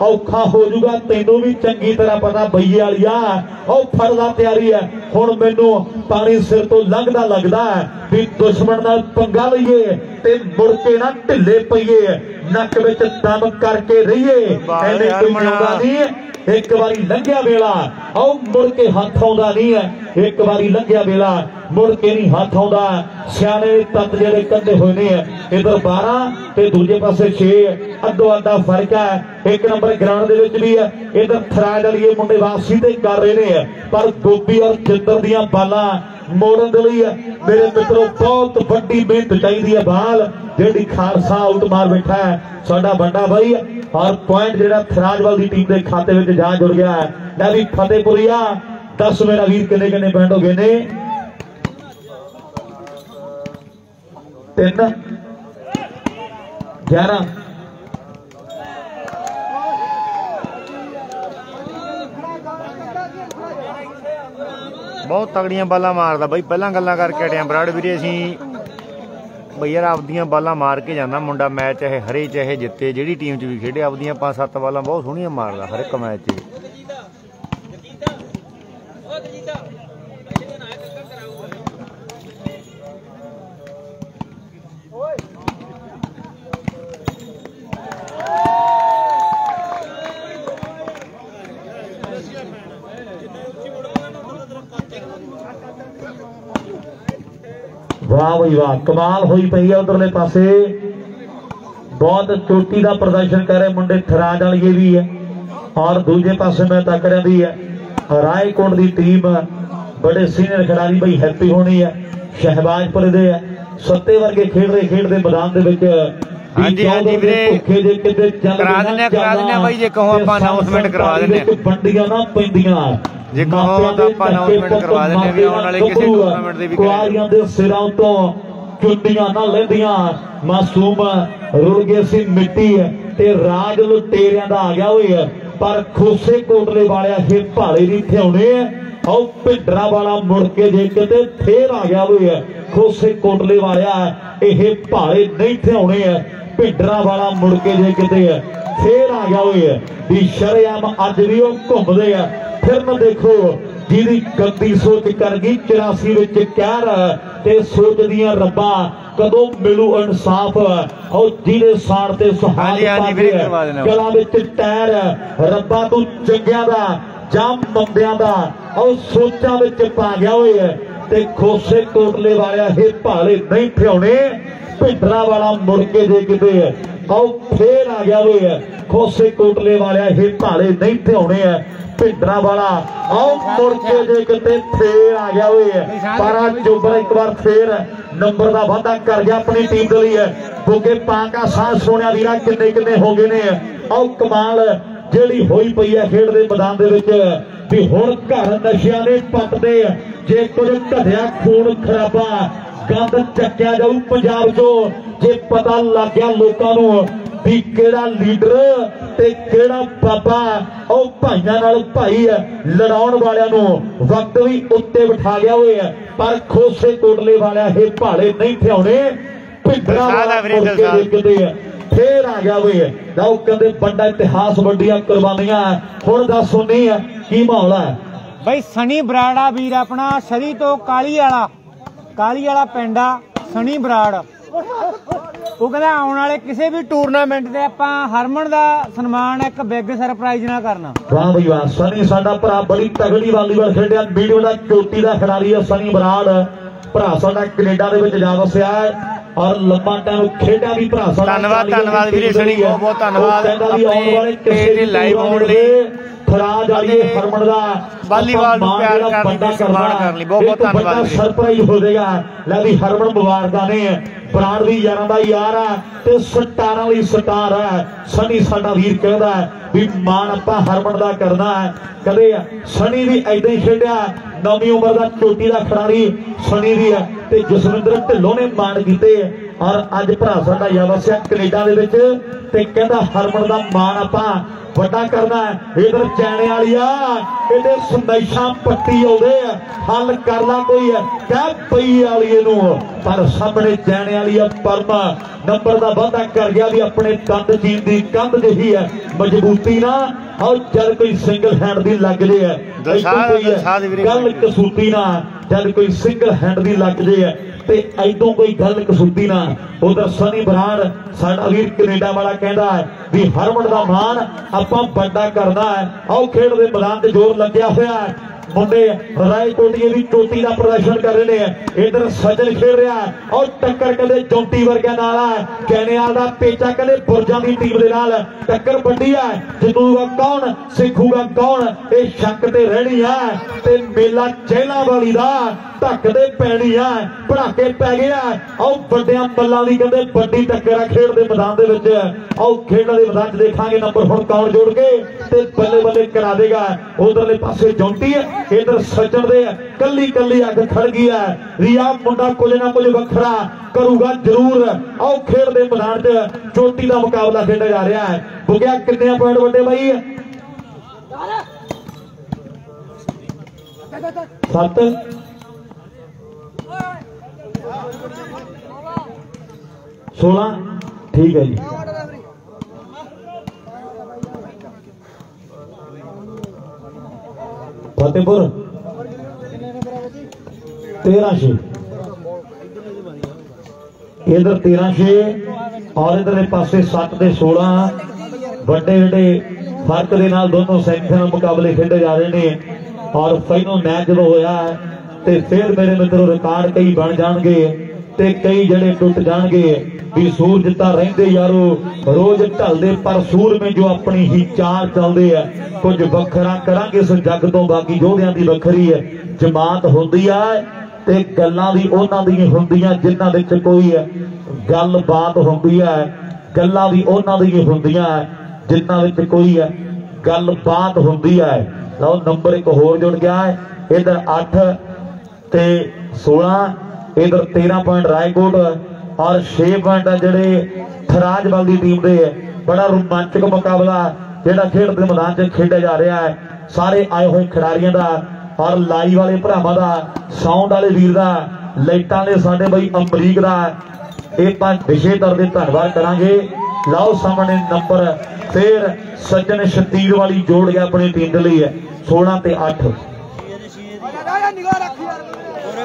ਔਖਾ ਹੋ ਜਾਊਗਾ। ਤੈਨੂੰ ਵੀ ਚੰਗੀ ਤਰ੍ਹਾਂ ਪਤਾ ਬਈਏ ਵਾਲੀਆ ਉਹ ਫੜਦਾ ਤਿਆਰੀ ਹੈ ਹੁਣ ਮੈਨੂੰ ਪਾਣੀ ਸਿਰ ਤੋਂ ਲੰਘਦਾ ਲੱਗਦਾ ਵੀ ਦੁਸ਼ਮਣ ਨਾਲ ਪੰਗਾ ਲਈਏ ਤੇ ਮੁੜ ਕੇ ਨਾ ਢਿੱਲੇ ਪਈਏ। ਨੱਕ ਵਿੱਚ ਦਮ ਕਰਕੇ ਰਹੀਏ। ਐਵੇਂ ਕੋਈ ਨਹੀਂ। ਇੱਕ ਵਾਰੀ ਲੰਘਿਆ ਵੇਲਾ। ਆਉ ਮੁੜ ਕੇ ਹੱਥ ਆਉਂਦਾ ਨਹੀਂ ਹੈ। ਇੱਕ ਵਾਰੀ ਲੰਘਿਆ ਵੇਲਾ। ਮੁੜ ਕੇ ਨਹੀਂ ਹੱਥ ਆਉਂਦਾ। ਸਿਆਣੇ ਤੱਤ ਜਿਹੜੇ ਕੰਦੇ ਹੋਏ ਨੇ ਇਧਰ 12 ਤੇ ਦੂਜੇ ਪਾਸੇ 6 ਅੱਧੋ ਅੱਧਾ ਫ਼ਰਕ ਹੈ। ਇੱਕ ਨੰਬਰ ਗਰਾਊਂਡ ਦੇ ਵਿੱਚ ਵੀ ਹੈ। ਇਧਰ ਥਰਾਜ ਵਾਲੀਏ ਮੁੰਡੇ ਵਾਪਸੀ ਤੇ ਕਰ ਰਹੇ ਨੇ ਪਰ ਗੋਪੀ ਔਰ ਜਿੰਦਰ ਦੀਆਂ ਬਾਲਾਂ ਮੋੜਨ ਦੇ ਲਈ ਮੇਰੇ ਮਿੱਤਰੋ, ਬਹੁਤ ਵੱਡੀ ਮਿਹਨਤ ਚਾਹੀਦੀ ਹੈ ਬਾਲ। ਜਿਹੜੀ ਖਾਲਸਾ ਆਊਟ ਮਾਰ ਬੈਠਾ ਹੈ, ਸਾਡਾ ਵੱਡਾ ਬਾਈ ਔਰ ਪੁਆਇੰਟ ਜਿਹੜਾ ਥਰਾਜਵਾਲ ਦੀ ਟੀਮ ਦੇ ਖਾਤੇ ਵਿੱਚ ਜਾ ਜੁੜ ਗਿਆ ਹੈ। ਲੈ ਵੀ ਫਤਿਹਪੁਰੀਆ 10 ਮੇਰਾ ਵੀਰ, ਕਿੰਨੇ ਕਿੰਨੇ ਪੁਆਇੰਟ ਹੋ ਗਏ ਨੇ? ਤਿੰਨ। 11 ਬਹੁਤ ਤਗੜੀਆਂ ਬਾਲਾਂ ਮਾਰਦਾ ਬਾਈ, ਪਹਿਲਾਂ ਗੱਲਾਂ ਕਰਕੇ ਹਟਿਆ ਬਰਾੜ ਵੀਰੇ, ਅਸੀਂ ਬਈ ਯਾਰ ਆਪਦੀਆਂ ਬਾਲਾਂ ਮਾਰ ਕੇ ਜਾਂਦਾ ਮੁੰਡਾ ਮੈਚ ਚਾਹੇ ਹਰੇ ਚਾਹੇ ਜਿੱਤੇ, ਜਿਹੜੀ ਟੀਮ 'ਚ ਵੀ ਖੇਡੇ, ਆਪਦੀਆਂ ਪੰਜ ਸੱਤ ਬਾਲਾਂ ਬਹੁਤ ਸੋਹਣੀਆਂ ਮਾਰਦਾ ਹਰ ਇੱਕ ਮੈਚ 'ਚ। ਵਾਹ ਬਈ ਵਾਹ ਕਮਾਲ ਹੋਈ ਪਈ ਹੈ ਉਧਰਲੇ ਪਾਸੇ। ਬਹੁਤ ਚੋਟੀ ਦਾ ਪ੍ਰਦਰਸ਼ਨ ਕਰ ਰਹੇ ਮੁੰਡੇ ਥਰਾਜ ਵਾਲੀਏ ਵੀ ਹੈ। ਔਰ ਦੂਜੇ ਪਾਸੇ ਮੈਂ ਤੱਕ ਦੀ ਹੈ। ਰਾਏਕੋਟ ਦੀ ਟੀਮ ਬੜੇ ਸੀਨੀਅਰ ਖਿਡਾਰੀ ਬਈ ਹੈਪੀ ਹੋਣੀ ਹੈ। ਸ਼ਹਿਬਾਜ਼ਪੁਰ ਦੇ ਹੈ। ਸੱਤੇ ਵਰਗੇ ਖੇਡਦੇ ਖੇਡਦੇ ਮੈਦਾਨ ਦੇ ਵਿੱਚ ਹਾਂਜੀ, ਹਾਂਜੀ ਦੇ ਵੀਰੇ। ਭੁੱਖੇ ਜੇ ਕਿਤੇ ਚੱਲ ਕਰਾ ਦਿੰਦੇ ਆ, ਕਰਾ ਦਿੰਦੇ ਆ ਬਾਈ, ਜੇ ਕਹੋ ਆਪਾਂ announcement ਕਰਵਾ ਦਿੰਦੇ ਆ। ਵੰਡੀਆਂ ਨਾ ਪੈਂਦੀਆਂ। ਜੇ ਕਹੋ ਤਾਂ ਆਪਾਂ announcement ਕਰਵਾ ਦਿੰਦੇ ਵੀ ਆਉਣ ਵਾਲੇ ਕਿਸੇ tournament ਦੇ ਵੀ ਕੁਆਰੀਆਂ ਦੇ ਸਿਰਾਂ ਤੋਂ ਚੁੰਨੀਆਂ ਨਾ ਲੈਂਦੀਆਂ। ਮਾਸੂਮ ਰੁੜ ਗਏ ਸੀ ਮਿੱਟੀ ਤੇ ਰਾਜ ਲੁਟੇਰਿਆਂ ਦਾ ਆ ਗਿਆ ਹੋਏ ਪਰ ਖੋਸੇ ਕੋਟਲੇ ਵਾਲਿਆ ਇਹ ਭਾਲੇ ਨਹੀਂ ਥਿਆਉਣੇ। ਆਉ ਭਿੰਡਰਾ ਵਾਲਾ ਮੁੜ ਕੇ ਜੇ ਕਿਤੇ ਫੇਰ ਆ ਗਿਆ ਹੋਏ ਖੋਸੇ ਕੋਟਲੇ ਵਾਲਿਆ ਇਹ ਭਾਲੇ ਨਹੀਂ ਥਿਆਉਣੇ। ਭਿੰਡਰਾ ਵਾਲਾ ਮੁੜ ਕੇ ਜੇ ਕਿਤੇ ਫੇਰ ਆ ਗਿਆ ਹੋਏ ਵੀ ਸ਼ਰੇਆਮ ਅੱਜ ਵੀ ਉਹ ਘੁੰਮਦੇ ਆ। ਫਿਰ ਮੈਂ ਦੇਖੋ ਜਿਹਦੀ ਗੰਦੀ ਸੋਚ ਕਰ ਗਈ 84 ਵਿੱਚ ਕਹਿਰ ਤੇ ਸੋਚਦੀਆਂ ਰੱਬਾ ਕਦੋਂ ਮਿਲੂ ਇਨਸਾਫ ਉਹ ਜਿਹਦੇ ਸਾੜ ਤੇ ਸੁਹਾਗ। ਗਲਾਂ ਵਿੱਚ ਟੈਰ ਰੱਬਾ ਤੂੰ ਚੰਗਿਆਂ ਦਾ ਜਾਂ ਮੰਦਿਆਂ ਦਾ ਉਹ ਸੋਚਾਂ ਵਿੱਚ ਪਾ ਗਿਆ ਹੈ ਤੇ ਖੋਸੇ ਕੋਟਲੇ ਵਾਲਿਆ ਇਹ ਭਾਲੇ ਨਹੀਂ ਫਿਆਉਣੇ ਭਿੰਡਰਾ ਵਾਲਾ ਮੁੜ ਕੇ ਜੇ ਕਿਤੇ ਹੈ ਆਓ ਫੇਰ ਆ ਗਿਆ ਹੋਏ ਹੈ ਖੋਸੇ ਕੋਟਲੇ ਵਾਲਿਆ ਇਹ ਭਾਲੇ ਨਹੀਂ ਫਿਆਉਣੇ ਹੈ ਵਾਲਾ। ਆਓ ਮੁੜ ਕੇ ਜੇ ਕਿਤੇ ਫੇਰ ਆ ਗਿਆ ਹੋਏ ਪਰ ਆ ਜੋਬਰ ਇੱਕ ਵਾਰ ਫੇਰ ਨੰਬਰ ਦਾ ਵਾਅਦਾ ਕਰ ਗਿਆ ਆਪਣੀ ਟੀਮ ਦੇ ਲਈ। ਹੈ ਬੁੱਗੇ ਸਾਹ ਸੋਹਣਿਆ ਵੀਰਾ, ਕਿੰਨੇ ਕਿੰਨੇ ਹੋ ਗਏ ਨੇ। ਆਓ ਕਮਾਲ ਜਿਹੜੀ ਹੋਈ ਪਈ ਹੈ ਖੇਡ ਦੇ ਮੈਦਾਨ ਦੇ ਵਿੱਚ। ਵੀ ਹੁਣ ਘਰ ਨਸ਼ਿਆਂ ਦੇ ਪੱਟਦੇ ਜੇ ਕੁਝ ਘਟਿਆ ਖੂਨ ਖਰਾਬਾ, ਗੰਦ ਚੱਕਿਆ ਜਾਊ ਪੰਜਾਬ ਚੋਂ। ਜੇ ਪਤਾ ਲੱਗ ਗਿਆ ਲੋਕਾਂ ਨੂੰ ਵੀ ਕਿਹੜਾ ਲੀਡਰ ਤੇ ਕਿਹੜਾ ਬਾਬਾ ਉਹ ਭਾਈਆਂ ਨਾਲ ਭਾਈ ਹੈ ਲੜਾਉਣ ਵਾਲਿਆਂ ਨੂੰ ਵਕਤ ਵੀ ਉੱਤੇ ਬਿਠਾ ਗਿਆ ਹੋਏ ਆ ਪਰ ਖੋਸੇ ਕੋਟਲੇ ਵਾਲਿਆ ਇਹ ਭਾਲੇ ਨਹੀਂ ਥਿਆਉਣੇ। ਭਿੰਡਰਾ ਵਾਲਾ ਵੀਰੇ, ਮੁੜ ਕੇ ਦਰਸਾਲ। ਦੇਖਦੇ ਆ। ਫੇਰ ਆ ਗਿਆ ਵੇ ਲਓ ਕਹਿੰਦੇ ਵੱਡਾ ਇਤਿਹਾਸ ਵੱਡੀਆਂ ਕੁਰਬਾਨੀਆਂ। ਹੁਣ ਦੱਸ ਸੁਣੀ ਆ ਕੀ ਮਾਹੌਲ ਹੈ ਬਈ ਸਣੀ ਬਰਾੜਾ ਵੀਰ ਆਪਣਾ ਸ਼ਰੀ ਤੋਂ ਕਾਲੀ ਵਾਲਾ ਕਾਲੀ ਵਾਲਾ ਪਿੰਡ ਆ ਸਣੀ ਬਰਾੜ। ਉਹ ਕਹਿੰਦਾ ਆਉਣ ਵਾਲੇ ਕਿਸੇ ਵੀ ਟੂਰਨਾਮੈਂਟ ਤੇ ਆਪਾਂ ਹਰਮਨ ਦਾ ਸਨਮਾਨ ਇੱਕ ਬਿਗ ਸਰਪ੍ਰਾਈਜ਼ ਨਾਲ ਕਰਨਾ ਵਾਹ ਬਈ ਵਾਹ ਸਨੀ ਸਾਡਾ ਭਰਾ ਬੜੀ ਤਗੜੀ ਵਾਲੀਬਾਲ ਖੇਡਿਆ ਵੀਡੀਓ ਦਾ ਚੋਟੀ ਦਾ ਖਿਡਾਰੀ ਹੈ ਸਨੀ ਬਰਾੜ ਭਰਾ ਸਾਡਾ ਕੈਨੇਡਾ ਦੇ ਵਿੱਚ ਜਾ ਵਸਿਆ ਹੈ ਔਰ ਲੰਬਾ ਟਾਈਮ ਖੇਡਿਆ ਵੀ ਭਰਾ ਸਾਡਾ ਧੰਨਵਾਦ, ਧੰਨਵਾਦ ਵੀਰੇ ਦੀ ਹੈ। ਬਹੁਤ ਬਹੁਤ ਧੰਨਵਾਦ। ਆਪਣੇ ਵਾਲੇ ਵੀ ਤੇ ਆਉਣ tournament ਲਈ। ਖਰਾਜ ਵਾਲੀਏ ਹਰਮਨ ਦਾ ਵਾਲੀਬਾਲ ਨੂੰ ਪਿਆਰ ਕਰਨ ਵੱਡਾ ਸਨਮਾਨ ਕਰਨਾ, ਲਈ ਬਹੁਤ ਬਹੁਤ ਧੰਨਵਾਦ। ਸਰਪ੍ਰਾਈਜ਼ ਹੋ ਜਾਏਗਾ ਲੈ ਵੀ ਹਰਮਨ ਮੁਬਾਰਕਾਂ ਨੇ ਬਰਾੜ ਵੀ ਯਾਰਾਂ ਦਾ ਯਾਰ ਆ ਤੇ ਸਟਾਰਾਂ ਲਈ ਸਟਾਰ ਹੈ। ਸਨੀ ਸਾਡਾ ਵੀਰ ਕਹਿੰਦਾ ਹੈ ਵੀ ਮਾਣ ਆਪਾਂ ਹਰਮਨ ਦਾ ਕਰਨਾ ਹੈ। ਕਦੇ ਸਨੀ ਵੀ ਐਦਾਂ ਹੀ ਖੇਡਿਆ ਨਵੀਂ ਉਮਰ ਦਾ ਚੋਟੀ ਦਾ ਖਿਡਾਰੀ ਸਨੀ ਵੀ ਹੈ ਤੇ ਜਸਵਿੰਦਰ ਢਿੱਲੋਂ ਨੇ ਮਾਣ ਕੀਤੇ ਔਰ ਅੱਜ ਭਰਾ ਸਾਡਾ ਯਵਸਿਆ ਕੈਨੇਡਾ ਦੇ ਵਿੱਚ ਤੇ ਕਹਿੰਦਾ ਹਰਮਨ ਦਾ ਮਾਣ ਆਪਾਂ ਵੱਡਾ ਕਰਨਾ ਇਧਰ ਚੈਣੇ ਵਾਲੀਆ ਇਹਦੇ ਸੰਦੇਸ਼ਾਂ ਪੱਟੀ ਆਉਂਦੇ ਆ ਹੱਲ ਕਰ ਲਾ ਕੋਈ ਹੈ। ਕਹਿ ਪਈ ਵਾਲੀਏ ਨੂੰ ਪਰ ਸਾਹਮਣੇ ਚੈਣੇ ਵਾਲੀਆ ਪਰਮਾ ਨੰਬਰ ਦਾ ਵਾਅਦਾ ਕਰ ਗਿਆ ਵੀ ਆਪਣੇ ਕੰਧ ਚੀਨ ਦੀ ਕੰਧ ਜਿਹੀ ਹੈ। ਮਜ਼ਬੂਤੀ ਨਾ ਔਰ ਜਦ ਕੋਈ ਸਿੰਗਲ ਹੈਂਡ ਦੀ ਲੱਗ ਜੇ ਹੈ। ਗੱਲ ਕਸੂਤੀ ਨਾ ਜਦ ਕੋਈ ਸਿੰਗਲ ਹੈਂਡ ਦੀ ਲੱਗ ਜੇ ਹੈ। ਤੇ ਐਦੋਂ ਕੋਈ ਗੱਲ ਕਸੂਤੀ ਨਾ। ਉਧਰ ਸਨੀ ਬਰਾੜ ਸਾਡਾ ਵੀਰ ਕੈਨੇਡਾ ਵਾਲਾ ਕਹਿੰਦਾ ਹੈ ਵੀ ਹਰਮਨ ਦਾ ਮਾਣ ਆਪਾਂ ਵੱਡਾ ਕਰਨਾ ਹੈ। ਆਓ ਖੇਡ ਦੇ ਮੈਦਾਨ ਤੇ ਜ਼ੋਰ ਲੱਗਿਆ ਹੋਇਆ ਹੈ। ਮੁੰਡੇ ਰਾਏ ਕੋਟੀਏ ਚੋਟੀ ਦਾ ਪ੍ਰਦਰਸ਼ਨ ਕਰ ਰਹੇ ਨੇ। ਇਧਰ ਸਜਣ ਖੇਡ ਰਿਹਾ ਹੈ। ਔਰ ਟੱਕਰ ਕਦੇ ਜੌਂਟੀ ਵਰਗਿਆਂ ਨਾਲ ਹੈ। ਕੈਨੇਡਾ ਦਾ ਪੇਚਾ ਕਦੇ ਬੁਰਜਾਂ ਦੀ ਟੀਮ ਦੇ ਨਾਲ। ਟੱਕਰ ਵੱਡੀ ਹੈ। ਜਿੱਤੂਗਾ ਕੌਣ? ਸਿੱਖੂਗਾ ਕੌਣ? ਇਹ ਸ਼ੱਕ ਤੇ ਰਹਿਣੀ ਹੈ। ਤੇ ਮੇਲਾ ਚਹਿਲਾ ਵਾਲੀ ਦਾ ਧੱਕਦੇ ਪੈਣੀ ਆ ਪੜਾਕੇ ਪੈ ਗਿਆ ਆਓ ਵੱਡਿਆਂ ਬੱਲਾਂ ਦੀ ਕਹਿੰਦੇ ਵੱਡੀ ਟੱਕਰ ਆ ਖੇਡ ਦੇ ਮੈਦਾਨ ਦੇ ਵਿੱਚ। ਆਓ ਖੇਡ ਦੇ ਮੈਦਾਨ 'ਚ ਦੇਖਾਂਗੇ ਨੰਬਰ ਹੁਣ ਕੌਣ ਜੋੜ ਕੇ ਤੇ ਬੱਲੇ ਬੱਲੇ ਕਰਾ ਦੇਗਾ। ਉਧਰਲੇ ਪਾਸੇ ਜੌਂਟੀ ਹੈ, ਇਧਰ ਸੱਜਣ ਦੇ ਕੱਲੀ ਕੱਲੀ ਅੱਗ ਖੜ ਗਈ ਹੈ। ਰੀਆ ਮੁੰਡਾ ਕੁਝ ਨਾ ਕੁਝ ਵੱਖਰਾ ਕਰੂਗਾ ਜ਼ਰੂਰ। ਆਓ ਖੇਡ ਦੇ ਮੈਦਾਨ 'ਚ ਚੋਟੀ ਦਾ ਮੁਕਾਬਲਾ ਖੇਡਿਆ ਜਾ ਰਿਹਾ ਹੈ। ਬੁਗਿਆ ਕਿੰਨੇ ਪੁਆਇੰਟ ਵੱਡੇ ਬਾਈ? ਸੱਤ। ਸੋਲਾਂ? ਠੀਕ ਹੈ ਜੀ। ਫਤਿਹਪੁਰ। 13 ਛੇ ਇਧਰ 13 ਛੇ ਔਰ ਇਧਰਲੇ ਪਾਸੇ 7 ਤੇ 16 ਵੱਡੇ ਵੱਡੇ ਫ਼ਰਕ ਦੇ ਨਾਲ ਦੋਨੋਂ ਸੈਮੀਫਾਈਨਲ ਮੁਕਾਬਲੇ ਖੇਡੇ ਜਾ ਰਹੇ ਨੇ ਔਰ ਫਾਈਨਲ ਮੈਚ ਜਦੋਂ ਹੋਇਆ ਹੈ ਤੇ ਫਿਰ ਮੇਰੇ ਮਿੱਤਰੋ ਰਿਕਾਰਡ ਕਈ ਬਣ ਜਾਣਗੇ ਤੇ ਕਈ ਜਿਹੜੇ ਟੁੱਟ ਜਾਣਗੇ। ਵੀ ਸੂਰਜ ਤਾਂ ਰਹਿੰਦੇ ਯਾਰੋ, ਰੋਜ਼ ਢਲਦੇ, ਪਰ ਸੂਰਮੇ ਜੋ ਆਪਣੀ ਹੀ ਚਾਲ ਚੱਲਦੇ ਆ। ਕੁਝ ਵੱਖਰਾ ਕਰਾਂਗੇ ਇਸ ਜੱਗ ਤੋਂ, ਬਾਕੀ ਯੋਧਿਆਂ ਦੀ ਵੱਖਰੀ ਹੈ। ਜਮਾਤ ਹੁੰਦੀ ਆ ਤੇ ਗੱਲਾਂ ਦੀ ਉਹਨਾਂ ਦੀਆਂ ਹੁੰਦੀਆਂ, ਜਿਨ੍ਹਾਂ ਵਿੱਚ ਕੋਈ ਹੈ ਗੱਲਬਾਤ ਹੁੰਦੀ ਹੈ ਗੱਲਾਂ ਵੀ ਉਹਨਾਂ ਦੀਆਂ ਹੁੰਦੀਆਂ, ਜਿਨ੍ਹਾਂ ਵਿੱਚ ਕੋਈ ਹੈ ਗੱਲਬਾਤ ਹੁੰਦੀ ਹੈ ਲਓ, ਨੰਬਰ ਇੱਕ ਹੋਰ ਜੁੜ ਗਿਆ ਹੈ। ਇਧਰ 8 ਤੇ 16 ਇਧਰ 13 ਪੁਆਇੰਟ ਰਾਏਕੋਟ, ਔਰ 6 ਪੁਆਇੰਟ ਜਿਹੜੇ ਥਰਾਜਵਾਲ ਦੀ ਟੀਮ ਦੇ ਬੜਾ ਰੋਮਾਂਚਕ ਮੁਕਾਬਲਾ ਜਿਹੜਾ ਖੇਡ ਦੇ ਮੈਦਾਨ 'ਚ ਖੇਡਿਆ ਜਾ ਰਿਹਾ ਹੈ। ਸਾਰੇ ਆਏ ਹੋਏ ਖਿਡਾਰੀਆਂ ਦਾ ਔਰ ਲਾਈਵ ਵਾਲੇ ਭਰਾਵਾਂ ਦਾ, ਸਾਊਂਡ ਵਾਲੇ ਵੀਰ ਦਾ, ਲਾਈਟਾਂ ਦੇ ਸਾਡੇ ਬਈ ਅਮਰੀਕ ਦਾ, ਇਹ ਪੰਜ ਵਿਸ਼ੇ ਤੌਰ ਤੇ ਧੰਨਵਾਦ ਕਰਾਂਗੇ। ਲਓ ਸਾਹਮਣੇ ਨੰਬਰ ਫੇਰ ਸੱਜਣ ਸ਼ਤੀਰ ਵਾਲੀ ਜੋੜ ਗਿਆ ਆਪਣੀ ਟੀਮ ਦੇ ਲਈ ਹੈ 16 ਤੇ 8 ਸੈਮੀ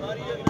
ਫਾਈਨਲ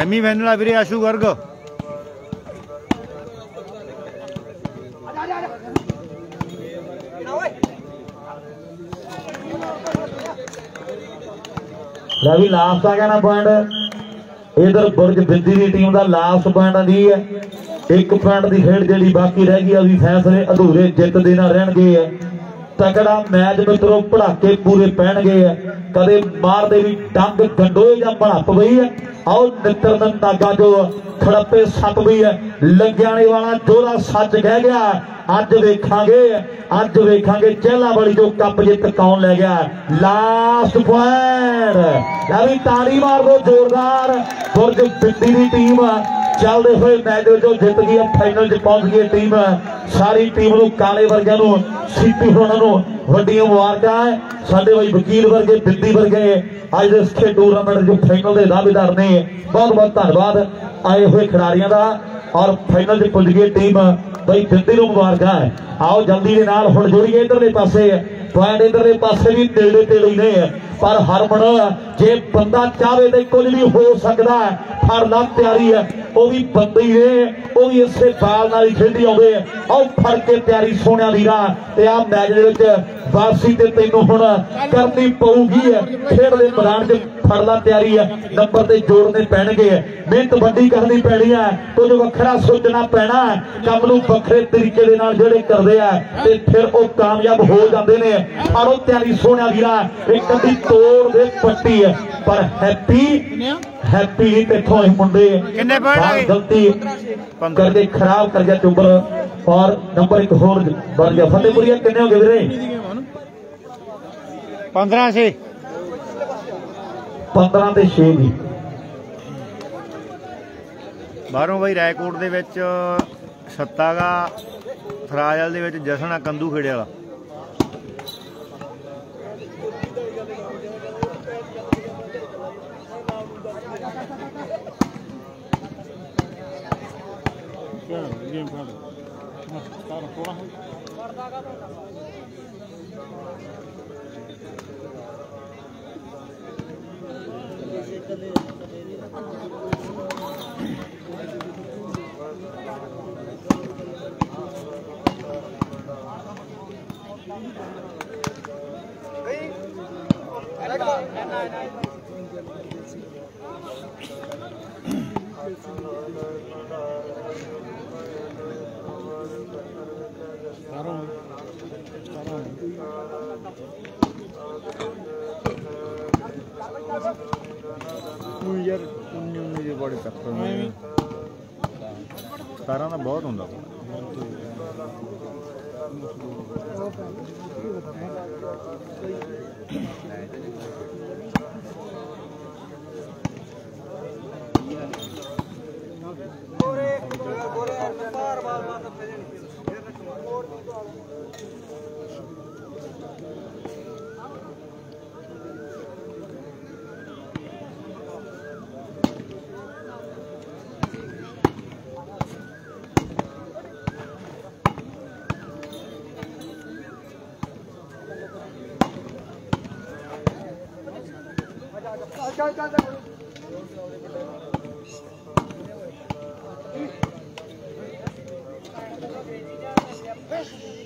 ਆ ਵੀਰੇ ਆਸ਼ੂ ਗਰਗ ਲੈ ਵੀ ਲਾਸਟ ਆ ਗਿਆ ਨਾ ਪੁਆਇੰਟ ਇਧਰ ਬੁਰਜ ਬਿੰਦੀ ਦੀ ਟੀਮ ਦਾ ਲਾਸਟ ਪੁਆਇੰਟ ਆਂਦੀ ਹੈ ਇੱਕ ਪੁਆਇੰਟ ਦੀ ਖੇਡ ਜਿਹੜੀ ਬਾਕੀ ਰਹਿ ਗਈ ਆ ਵੀ ਫੈਸਲੇ ਅਧੂਰੇ ਜਿੱਤ ਦੇ ਨਾਲ ਰਹਿਣਗੇ ਆ। ਤਕੜਾ ਮੈਚ ਮਿੱਤਰੋ, ਪੜਾਕੇ ਪੂਰੇ ਪੈਣਗੇ ਆ। ਕਦੇ ਮਾਰਦੇ ਵੀ ਡੰਗ, ਗੰਡੋਏ ਜਾਂ ਭੜਪ ਪਈ ਹੈ ਆਓ ਨਿੱਤਰ ਨਾਗਾ ਜੋ ਖੜੱਪੇ ਸੱਪ ਵੀ ਹੈ। ਲੱਗਿਆਣੇ ਵਾਲਾ ਜੋਦਾ ਸੱਚ ਕਹਿ ਗਿਆ ਅੱਜ ਵੇਖਾਂਗੇ ਅੱਜ ਵੇਖਾਂਗੇ ਚਹਿਲਾ ਵਾਲੀ ਜੋ ਕੱਪ ਜਿੱਤ ਕੌਣ ਲੈ ਗਿਆ? ਲਾਸਟ ਪੁਆਇੰਟ ਲੈ ਵੀ ਤਾੜੀ ਮਾਰ ਦੋ, ਜ਼ੋਰਦਾਰ। ਗੁਰਜ ਬਿੱਦੀ ਦੀ ਟੀਮ ਚੱਲਦੇ ਹੋਏ ਮੈਚ ਵਿੱਚੋਂ ਜਿੱਤ ਗਈ ਫਾਈਨਲ 'ਚ ਪਹੁੰਚ ਗਈ ਟੀਮ ਸਾਰੀ ਟੀਮ ਨੂੰ ਕਾਲੇ ਵਰਗਿਆਂ ਨੂੰ, ਸੀਪੀ ਹੋਣਾ ਨੂੰ ਵੱਡੀਆਂ ਮੁਬਾਰਕਾਂ ਸਾਡੇ ਬਈ ਵਕੀਲ ਵਰਗੇ, ਬਿੱਦੀ ਵਰਗੇ, ਅੱਜ ਦੇ ਇਸ ਟੂਰਨਾਮੈਂਟ ਦੇ ਫਾਈਨਲ ਦੇ ਦਾਅਵੇਦਾਰ ਨੇ। ਬਹੁਤ ਬਹੁਤ ਧੰਨਵਾਦ। ਆਏ ਹੋਏ ਖਿਡਾਰੀਆਂ ਦਾ। ਔਰ ਫਾਈਨਲ 'ਚ ਪੁੱਜ ਗਈ ਟੀਮ ਬਈ ਬਿੱਦੀ ਨੂੰ ਮੁਬਾਰਕਾਂ ਹੈ। ਆਓ ਜਲਦੀ ਦੇ ਨਾਲ ਹੁਣ ਜੁੜੀਏ ਇਧਰਲੇ ਪਾਸੇ। ਪੁਆਇੰਟ ਇਧਰਲੇ ਪਾਸੇ ਵੀ ਤੇੜੇ ਤੇੜੇ ਹੀ ਨੇ। ਪਰ ਹਰਮਨ ਜੇ ਬੰਦਾ ਚਾਹੇ ਤੇ ਕੁਝ ਵੀ ਹੋ ਸਕਦਾ ਹੈ। ਫੜ ਤਿਆਰੀ ਹੈ। ਉਹ ਵੀ ਬੰਦੇ ਨੇ। ਉਹ ਵੀ ਇਸੇ ਬਾਲ ਨਾਲ ਹੀ ਖੇਡੀ ਆਉਂਦੇ ਆ। ਆਓ ਫੜ ਕੇ ਤਿਆਰੀ ਸੋਹਣਿਆ ਵੀਰਾ ਤੇ ਆ ਮੈਚ ਦੇ ਵਿੱਚ ਵਾਪਸੀ ਤੇ ਤੈਨੂੰ ਹੁਣ ਕਰਨੀ ਪਊਗੀ ਖੇਡ ਦੇ ਮੈਦਾਨ 'ਚ ਫੜ ਤਿਆਰੀ ਹੈ। ਨੰਬਰ ਤੇ ਜੋੜਨੇ ਪੈਣਗੇ। ਮਿਹਨਤ ਵੱਡੀ ਕਰਨੀ ਪੈਣੀ ਹੈ। ਕੁਝ ਵੱਖਰਾ ਸੋਚਣਾ ਪੈਣਾ ਹੈ। ਕੰਮ ਨੂੰ ਵੱਖਰੇ ਤਰੀਕੇ ਦੇ ਨਾਲ ਜਿਹੜੇ ਕਰਦੇ ਆ ਤੇ ਫਿਰ ਉਹ ਕਾਮਯਾਬ ਹੋ ਜਾਂਦੇ ਨੇ। ਫੜੋ ਤਿਆਰੀ ਸੋਹਣਿਆ ਵੀਰਾ ਇੱਕ ਅੱਧੀ ਤੋੜ ਦੇ ਪੱਟੀ ਹੈ। ਪਰ ਹੈਪੀ ਹੈਪੀ ਨਹੀਂ ਤੇਥੋਂ ਇਹ ਮੁੰਡੇ ਕਿੰਨੇ point ਆ ਗਏ? ਗਲਤੀ ਕਰਕੇ ਖਰਾਬ ਕਰ ਗਿਆ ਚੁੰਬਰ ਔਰ ਨੰਬਰ ਇੱਕ ਹੋਰ ਬਣ ਗਿਆ। ਫਤਿਹਪੁਰੀਆ ਕਿੰਨੇ ਹੋ ਗਏ ਵੀਰੇ? 15 ਸੇ 15 ਤੇ 6 ਦੀ ਬਾਹਰੋਂ ਬਈ ਰਾਏਕੋਟ ਦੇ ਵਿੱਚ ਸੱਤਾਗਾ ਥਰਾਜਲ ਦੇ ਵਿੱਚ ਜਸਣਾ ਕੰਦੂ ਖੇੜੇ ਵਾਲਾ। ਗੇਮ ਖਾ ਸਾਰਾ ਥੋੜਾ ਸਾਰਾ var. 17 ਦਾ ਬਹੁਤ ਹੁੰਦਾ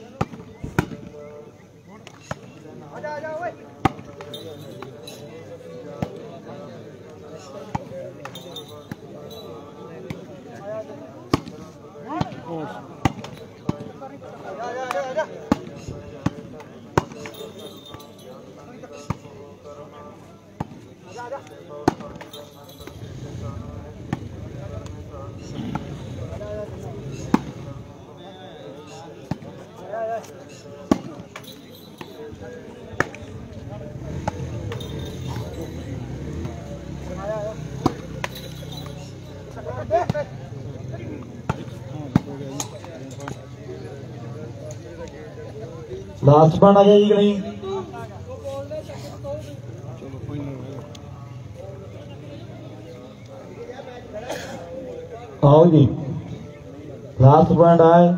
ਲਾਸਟ ਬਣ ਆ ਗਿਆ ਜੀ ਕਿ ਨਹੀਂ? ਆਓ ਜੀ। ਲਾਸਟ ਪੁਆਇੰਟ ਆਏ।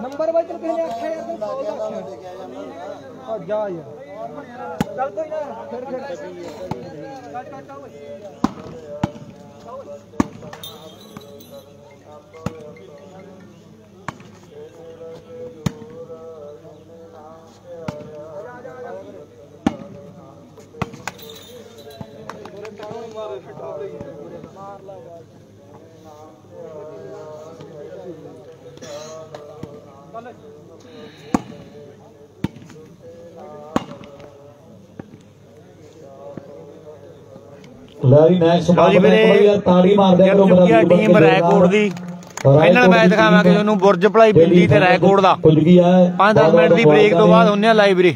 ਨੰਬਰ ਬਾਈ ਤੈਨੂੰ ਕਿਸੇ ਨੇ ਆਖਿਆ ਯਾਰ ਤੂੰ ਕਾਲ ਆਖਿਆ ਆ ਜਾ ਯਾਰ ਚੱਲ ਕੋਈ ਨਾ ਫਿਰ ਫਿਰ ਲੈ ਵੀ ਜੀ ਵੀਰੇ ਯਾਰ ਤਾੜੀ ਮਾਰਦੇ ਆ ਟੀਮ ਰੈਕੋਰਡ ਦੀ। ਫਾਈਨਲ ਮੈਚ ਦਿਖਾਵਾਂਗੇ ਤੁਹਾਨੂੰ ਬੁਰਜ ਭਲਾਈ ਬਿੱਲੀ ਤੇ ਰੈਕੋਰਡ ਦਾ। ਪੁੱਜ ਗਈ ਹੈ 5-10 ਮਿੰਟ ਦੀ ਬ੍ਰੇਕ ਤੋਂ ਬਾਅਦ ਹੁੰਨੇ ਆ ਲਾਈਵ ਵੀਰੇ